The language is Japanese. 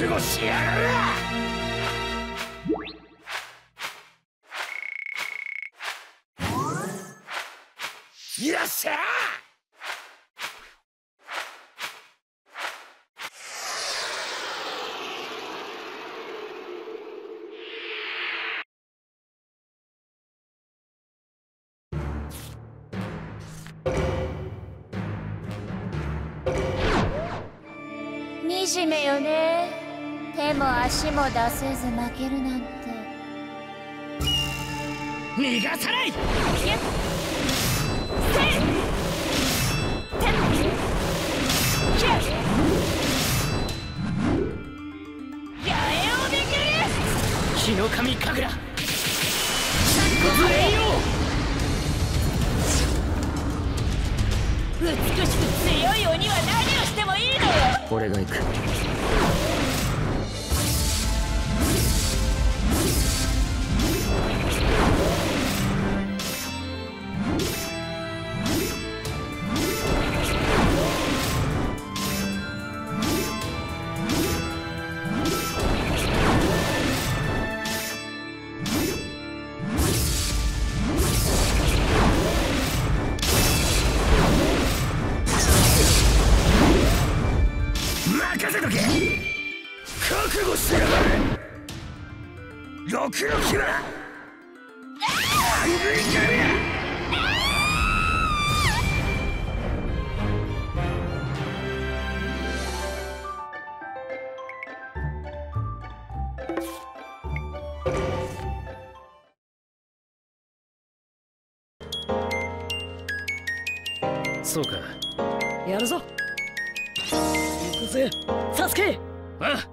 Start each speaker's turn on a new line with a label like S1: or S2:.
S1: 覚悟しやがれよっしゃ
S2: 惨めよね。手も足も出せず負けるなんて。
S1: 逃がさない！の神神楽！
S2: 美しく強い鬼は何をしてもいいのよ。
S1: 俺が行く任せとけ。覚悟してやがれ六のそうか。
S3: やるぞぜサスケ。
S1: あ